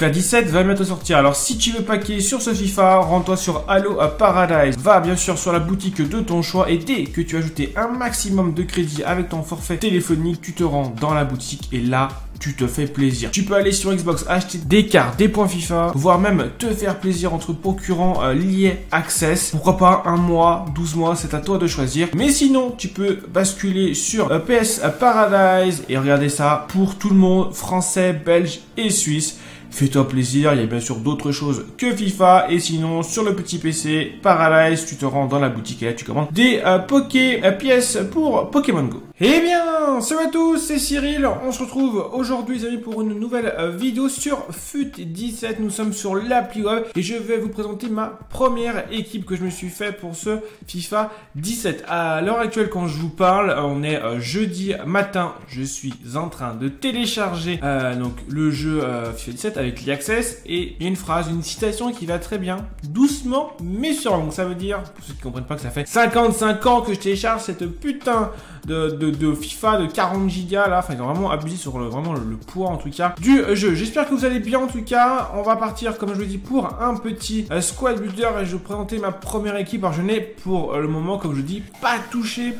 FIFA 17 va bientôt sortir. Alors si tu veux paquer sur ce FIFA, rends-toi sur Halo Paradise. Va bien sûr sur la boutique de ton choix et dès que tu as ajouté un maximum de crédit avec ton forfait téléphonique, tu te rends dans la boutique et là, tu te fais plaisir. Tu peux aller sur Xbox, acheter des cartes, des points FIFA, voire même te faire plaisir entre procurant euh, liés Access. Pourquoi pas un mois, 12 mois, c'est à toi de choisir. Mais sinon, tu peux basculer sur euh, PS Paradise et regarder ça pour tout le monde, français, belge et suisse. Fais-toi plaisir, il y a bien sûr d'autres choses que FIFA. Et sinon, sur le petit PC, Paradise, tu te rends dans la boutique et là tu commandes des euh, Poké euh, pièces pour Pokémon Go. Eh bien, salut à tous, c'est Cyril. On se retrouve aujourd'hui, les amis, pour une nouvelle euh, vidéo sur FUT17. Nous sommes sur l'appli web et je vais vous présenter ma première équipe que je me suis fait pour ce FIFA 17. À l'heure actuelle, quand je vous parle, on est jeudi matin. Je suis en train de télécharger donc le jeu FIFA 17 avec l'Access et il y a une phrase, une citation qui va très bien, doucement mais sûrement. Donc ça veut dire, pour ceux qui comprennent pas que ça fait 55 ans que je télécharge cette putain de, FIFA de 40 gigas là, enfin ils ont vraiment abusé sur le, vraiment le, poids en tout cas du jeu. J'espère que vous allez bien en tout cas. On va partir comme je vous dis pour un petit euh, squad builder et je vais vous présenter ma première équipe. Alors je n'ai pour le moment comme je dis pas touché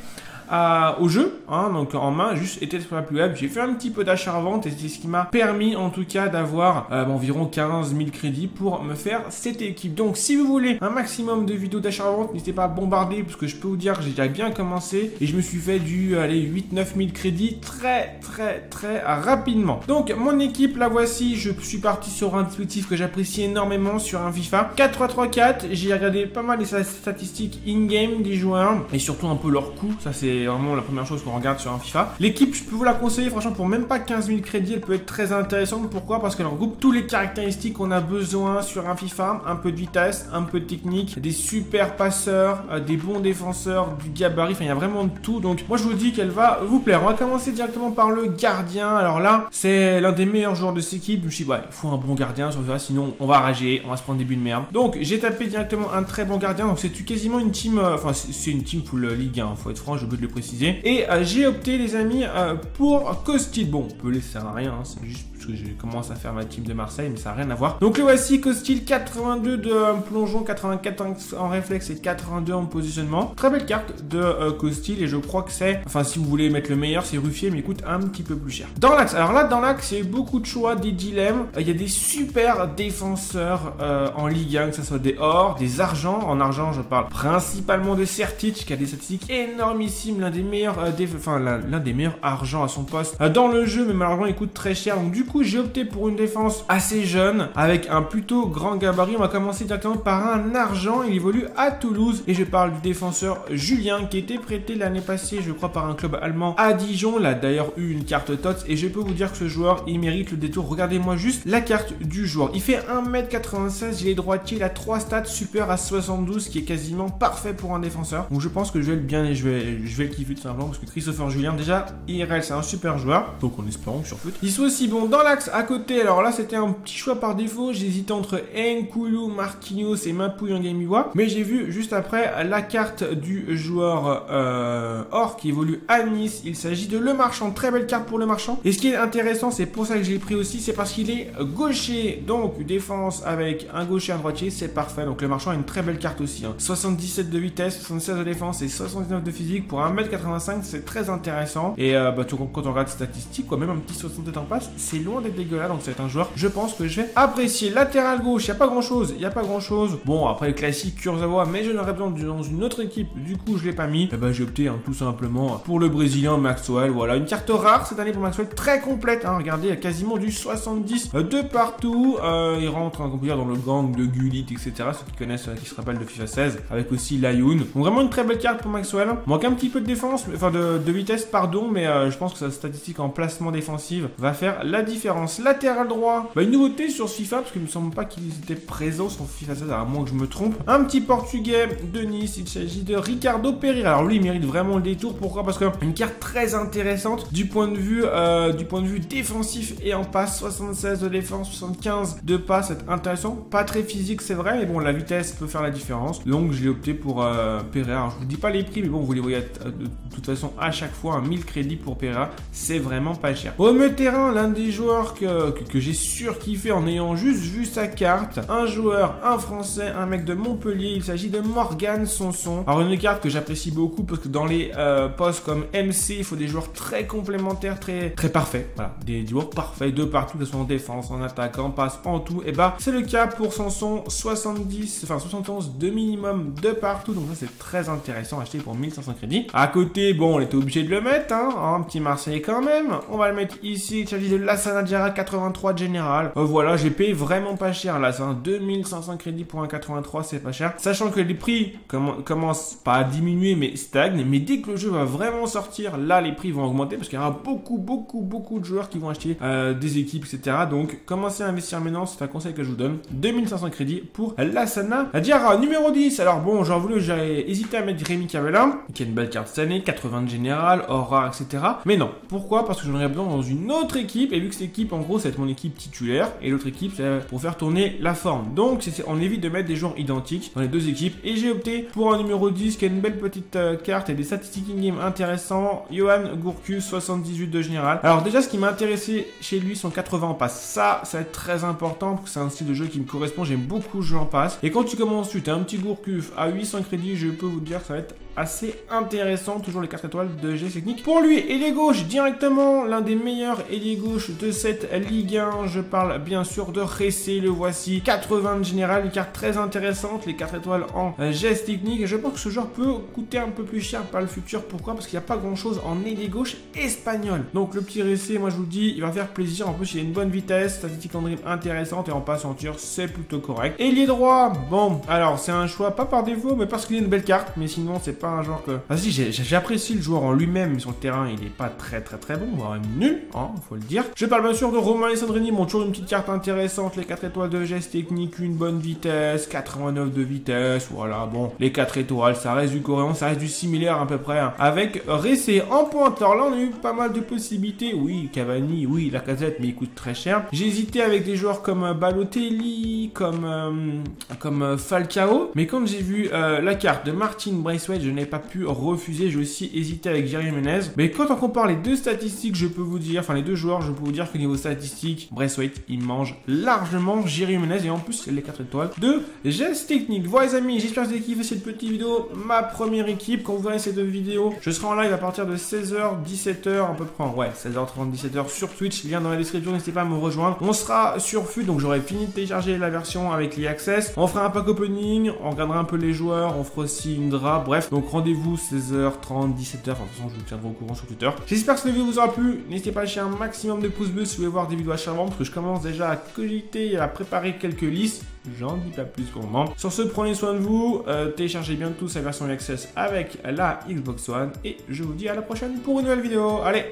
au jeu, hein, donc en main, juste été sur la plus web. J'ai fait un petit peu d'achat-vente et c'est ce qui m'a permis en tout cas d'avoir euh, environ 15 000 crédits pour me faire cette équipe. Donc si vous voulez un maximum de vidéos d'achat-vente, n'hésitez pas à bombarder parce que je peux vous dire que j'ai déjà bien commencé et je me suis fait du allez 8-9 000 crédits très très très rapidement. Donc mon équipe la voici, je suis parti sur un dispositif que j'apprécie énormément sur un FIFA 4-3-3-4. J'ai regardé pas mal des statistiques in-game des joueurs et surtout un peu leur coût, ça c'est vraiment la première chose qu'on regarde sur un FIFA. L'équipe, je peux vous la conseiller, franchement, pour même pas 15 000 crédits, elle peut être très intéressante. Pourquoi? Parce qu'elle regroupe tous les caractéristiques qu'on a besoin sur un FIFA. Un peu de vitesse, un peu de technique, des super passeurs, euh, des bons défenseurs, du gabarit, enfin, il y a vraiment de tout. Donc, moi, je vous dis qu'elle va vous plaire. On va commencer directement par le gardien. Alors là, c'est l'un des meilleurs joueurs de cette équipe. Je me suis dit, ouais, il faut un bon gardien sur FIFA, sinon on va rager, on va se prendre des buts de merde. Donc, j'ai tapé directement un très bon gardien. Donc, c'est quasiment une team, euh, enfin, c'est une team full Ligue 1, faut être franc, je veux le préciser. Et euh, j'ai opté, les amis, euh, pour Costil. Bon, on peut laisser à rien, hein, c'est juste je commence à faire ma team de Marseille, mais ça n'a rien à voir. Donc le voici, Costil 82 de plongeon, 84 en réflexe et 82 en positionnement. Très belle carte de euh, Costil et je crois que c'est, enfin si vous voulez mettre le meilleur, c'est Ruffier, mais il coûte un petit peu plus cher. Dans l'axe, alors là dans l'axe, il y a beaucoup de choix, des dilemmes. Il y a des super défenseurs en Ligue 1, que ce soit des or, des argents. En argent, je parle principalement de Sertic, qui a des statistiques énormissimes, l'un des meilleurs, euh, enfin l'un des meilleurs argent à son poste euh, dans le jeu, mais malheureusement il coûte très cher. Donc du coup j'ai opté pour une défense assez jeune avec un plutôt grand gabarit. On va commencer directement par un argent. Il évolue à Toulouse et je parle du défenseur Julien qui était prêté l'année passée, je crois, par un club allemand à Dijon. Il a d'ailleurs eu une carte TOTS et je peux vous dire que ce joueur il mérite le détour. Regardez-moi juste la carte du joueur. Il fait 1m96, il est droitier, il a 3 stats super à 72 qui est quasiment parfait pour un défenseur. Donc je pense que je vais le bien et je vais, je vais le kiffer tout simplement parce que Christopher Julien déjà IRL c'est un super joueur. Donc en espérant que sur foot il soit aussi bon dans l'axe à côté. Alors là c'était un petit choix par défaut. J'hésitais entre Nkoulou, Marquinhos et Mapouille en Gamiwa. Mais j'ai vu juste après la carte du joueur euh, Or qui évolue à Nice. Il s'agit de Le Marchand. Très belle carte pour Le Marchand. Et ce qui est intéressant, c'est pour ça que je l'ai pris aussi, c'est parce qu'il est gaucher. Donc défense avec un gaucher un droitier, c'est parfait. Donc Le Marchand a une très belle carte aussi. 77 hein. de vitesse, 76 de défense et 79 de physique pour 1m85, c'est très intéressant. Et euh, bah, quand on regarde les statistiques, quoi, même un petit 67 en passe, c'est d'être dégueulasse. Donc c'est un joueur, je pense que je vais apprécier. Latéral gauche, il n'y a pas grand chose. Il n'y a pas grand chose. Bon, après le classique Kurzawa, mais je n'aurais besoin dans une autre équipe. Du coup, je l'ai pas mis. Et bah, j'ai opté hein, tout simplement pour le Brésilien Maxwell. Voilà, une carte rare cette année pour Maxwell, très complète. Hein. Regardez, il y a quasiment du 70 de partout. Euh, il rentre, hein, dire, dans le gang de Gullit, etc. Ceux qui connaissent, euh, qui se rappellent de FIFA 16, avec aussi Layoun. Donc vraiment une très belle carte pour Maxwell. Manque un petit peu de défense, enfin de, vitesse, pardon, mais euh, je pense que sa statistique en placement défensif va faire la différence. Latéral droit, bah, une nouveauté sur FIFA, parce qu'il me semble pas qu'il était présent sur FIFA 16, à moins que je me trompe. Un petit portugais de Nice, il s'agit de Ricardo Pereira. Alors lui, il mérite vraiment le détour. Pourquoi? Parce qu'une carte très intéressante du point de vue, euh, du point de vue défensif et en passe 76 de défense, 75 de passe, c'est intéressant. Pas très physique, c'est vrai, mais bon, la vitesse peut faire la différence. Donc, je l'ai opté pour euh, Pereira. Alors, je vous dis pas les prix, mais bon, vous les voyez de toute façon à chaque fois. un 1000 crédits pour Pereira, c'est vraiment pas cher. Au milieu terrain, l'un des joueurs que, que, que j'ai surkiffé en ayant juste vu sa carte. Un joueur, un français, un mec de Montpellier. Il s'agit de Morgan Sanson. Alors une carte que j'apprécie beaucoup parce que dans les euh, postes comme MC, il faut des joueurs très complémentaires, très très parfaits. Voilà, des, joueurs parfaits de partout, que ce soit en défense, en attaque, en passe, en tout. Et bah c'est le cas pour Sanson, 70, enfin 71 de minimum de partout. Donc ça c'est très intéressant, acheter pour 1500 crédits. À côté, bon, on était obligé de le mettre, hein, un petit Marseillais quand même. On va le mettre ici, il s'agit de Lassana Diarra 83 de général. Voilà, j'ai payé vraiment pas cher là, c'est un 2500 crédits pour un 83, c'est pas cher. Sachant que les prix commencent pas à diminuer mais stagnent, mais dès que le jeu va vraiment sortir, là les prix vont augmenter parce qu'il y aura beaucoup, beaucoup, beaucoup de joueurs qui vont acheter euh, des équipes, etc. Donc commencez à investir maintenant, c'est un conseil que je vous donne. 2500 crédits pour Lassana Diarra. Numéro 10, alors bon, j'en voulu, j'ai hésité à mettre Rémi Cavella, qui a une belle carte cette année, 80 de général, aura, etc. Mais non, pourquoi? Parce que j'en aurais besoin dans une autre équipe, et vu que cette équipe, en gros, c'est mon équipe titulaire, et l'autre équipe, c'est pour faire tourner la forme. Donc, on évite de mettre des joueurs identiques dans les deux équipes, et j'ai opté pour un numéro 10 qui a une belle petite euh, carte et des statistiques in-game intéressants. Johan Gourcus, 78 de général. Alors déjà, ce qui m'a intéressé chez lui, son 80 en passe. Ça, ça va être très important, parce que c'est un style de jeu qui me correspond, j'aime beaucoup jouer en passe. Et quand tu commences ensuite, un petit Gourcuff à 800 crédits, je peux vous dire que ça va être assez intéressant. Toujours les 4 étoiles de G technique. Pour lui, ailier gauche, directement l'un des meilleurs ailier gauche de cette Ligue 1. Je parle bien sûr de Ressé, le voici. 80 de général, une carte très intéressante. Les 4 étoiles en geste technique. Je pense que ce joueur peut coûter un peu plus cher par le futur. Pourquoi? Parce qu'il n'y a pas grand chose en ailier gauche espagnol. Donc le petit Ressé, moi je vous le dis, il va faire plaisir. En plus, il a une bonne vitesse, statistique en dribble intéressante. Et en passe en c'est plutôt correct. Ailier droit, bon, alors c'est un choix pas par défaut, mais parce qu'il a une belle carte. Mais sinon, c'est pas un joueur que. Vas-y, j'apprécie le joueur en lui-même, mais sur le terrain, il est pas très très très bon, voire même nul, hein, faut le dire. Je parle bien sûr de Romain Alessandrini, bon, toujours une petite carte intéressante, les 4 étoiles de geste technique, une bonne vitesse, 89 de vitesse, voilà, bon, les 4 étoiles, ça reste du coréen, ça reste du similaire à peu près, hein. avec Ressé en pointeur. Là, on a eu pas mal de possibilités, oui, Cavani, oui, la casette, mais il coûte très cher. Hésité avec des joueurs comme euh, Balotelli, comme, euh, comme euh, Falcao, mais quand j'ai vu la carte de Martin Braithwaite, je n'ai pas pu refuser. J'ai aussi hésité avec Jerry Menez. Mais quand on compare les deux statistiques, je peux vous dire, enfin les deux joueurs, je peux vous dire que niveau statistique, Braithwaite, il mange largement Jerry Menez et en plus les 4 étoiles de geste technique. Voilà les amis, j'espère que vous avez kiffé cette petite vidéo. Ma première équipe, quand vous verrez ces deux vidéos, je serai en live à partir de 16h, 17h à peu près. Ouais, 16h30, 17h sur Twitch. Lien dans la description, n'hésitez pas à me rejoindre. On sera sur FUT, donc j'aurai fini de télécharger la version avec les access. On fera un pack opening, on regardera un peu les joueurs, on fera aussi une drap. Bref, rendez-vous 16h30, 17h. Enfin, de toute façon, je vous tiendrai au courant sur Twitter. J'espère que cette vidéo vous aura plu. N'hésitez pas à lâcher un maximum de pouces bleus si vous voulez voir des vidéos à parce que je commence déjà à cogiter et à préparer quelques listes. J'en dis pas plus pour le moment. Sur ce, prenez soin de vous. Euh, téléchargez bientôt sa version Access avec la Xbox One. Et je vous dis à la prochaine pour une nouvelle vidéo. Allez,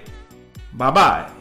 bye bye